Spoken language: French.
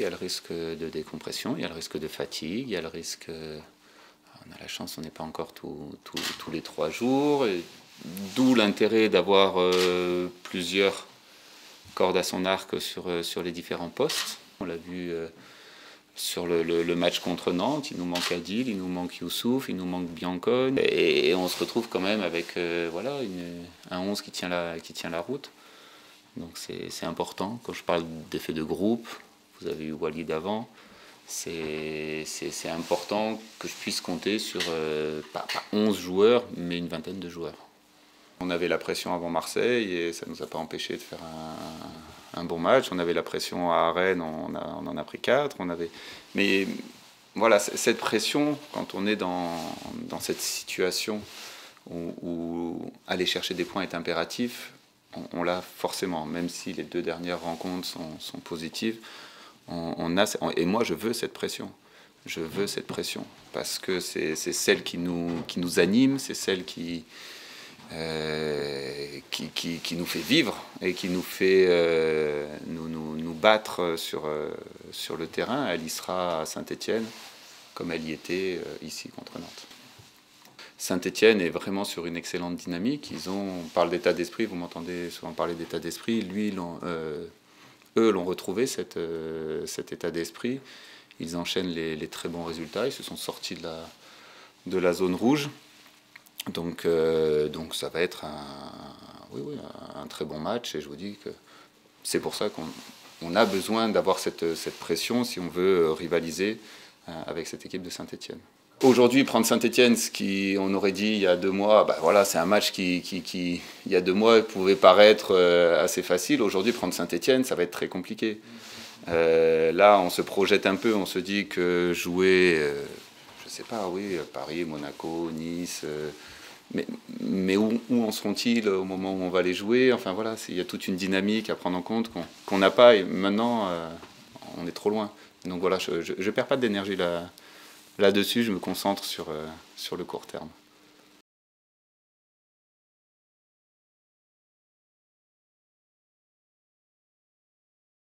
il y a le risque de décompression, il y a le risque de fatigue, il y a le risque... On a la chance, on n'est pas encore tous les trois jours, d'où l'intérêt d'avoir euh, plusieurs cordes à son arc sur, euh, sur les différents postes. On l'a vu euh, sur le, match contre Nantes, il nous manque Adil, il nous manque Youssouf, il nous manque Biancon, et, on se retrouve quand même avec voilà, un 11 qui tient la, qui tient la route. Donc c'est important. Quand je parle d'effet de groupe, vous avez eu Walid avant, c'est important que je puisse compter sur, euh, pas, 11 joueurs, mais une vingtaine de joueurs. On avait la pression avant Marseille et ça ne nous a pas empêché de faire un, bon match. On avait la pression à Rennes, on, en a pris 4. On avait... Mais voilà, cette pression, quand on est dans, cette situation où, aller chercher des points est impératif, on, l'a forcément, même si les deux dernières rencontres sont, positives. On, a, et moi, je veux cette pression. Je veux cette pression parce que c'est celle qui nous, qui nous anime, c'est celle qui, euh, qui, nous fait vivre et qui nous fait euh, nous, nous, battre sur, euh, sur le terrain. Elle y sera à Saint-Étienne comme elle y était ici contre Nantes. Saint-Etienne est vraiment sur une excellente dynamique. Ils ont, on parle d'état d'esprit, vous m'entendez souvent parler d'état d'esprit. Lui, eux l'ont retrouvé, cette, euh, cet état d'esprit. Ils enchaînent les, très bons résultats. Ils se sont sortis de la, de la zone rouge. Donc, euh, donc ça va être un, oui, oui, un, très bon match. Et je vous dis que c'est pour ça qu'on on a besoin d'avoir cette, cette pression si on veut rivaliser avec cette équipe de Saint-Etienne. Aujourd'hui, prendre Saint-Etienne, ce qu'on aurait dit il y a deux mois, bah voilà, c'est un match qui, qui, qui, il y a deux mois, pouvait paraître euh, assez facile. Aujourd'hui, prendre Saint-Etienne, ça va être très compliqué. Euh, là, on se projette un peu, on se dit que jouer, euh, je sais pas, oui, Paris, Monaco, Nice, mais, mais où, où en seront-ils au moment où on va les jouer? Enfin voilà, il y a toute une dynamique à prendre en compte qu'on n'a pas et maintenant, on est trop loin. Donc voilà, je ne perds pas d'énergie là là-dessus, je me concentre sur, euh, le court terme.